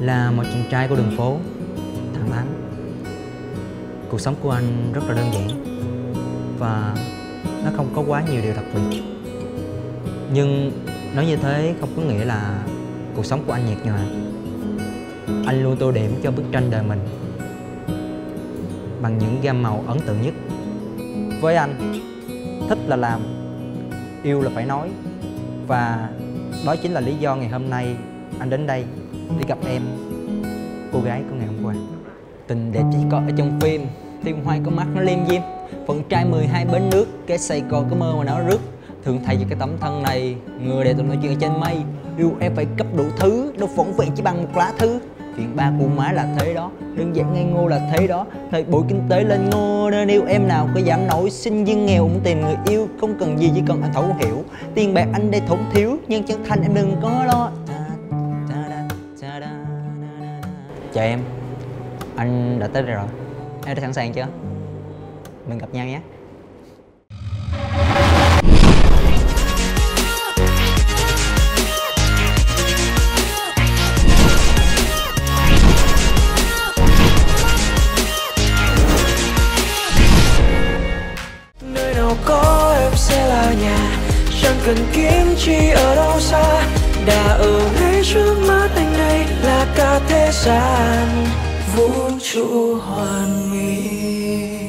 là một chàng trai của đường phố, thẳng thắn. Cuộc sống của anh rất là đơn giản và nó không có quá nhiều điều đặc biệt. Nhưng nói như thế không có nghĩa là cuộc sống của anh nhạt nhòa. Anh luôn tô điểm cho bức tranh đời mình bằng những gam màu ấn tượng nhất. Với anh, thích là làm, yêu là phải nói. Và đó chính là lý do ngày hôm nay anh đến đây đi gặp em, cô gái của ngày hôm qua. Tình đẹp chỉ có ở trong phim. Phim hoa có mắt nó liêm diêm. Phần trai 12 bến nước, cái say còn có mơ mà nó rước. Thường thay cho cái tấm thân này, người đẹp tụi nói chuyện ở trên mây. Yêu em phải cấp đủ thứ, đâu phỏng vẹn chỉ bằng một lá thư. Chuyện ba của má là thế đó, đơn giản ngây ngô là thế đó. Thời buổi kinh tế lên ngô nên yêu em nào có giảm nổi. Sinh viên nghèo cũng tìm người yêu, không cần gì, chỉ cần anh thấu hiểu. Tiền bạc anh đây thủng thiếu, nhưng chân thành em đừng có lo. Chào em. Anh đã tới đây rồi. Em đã sẵn sàng chưa? Mình gặp nhau nhé. Nơi nào có em sẽ là nhà. Chẳng cần kiếm chi ở đâu xa. thế gian vũ trụ hoàn mỹ.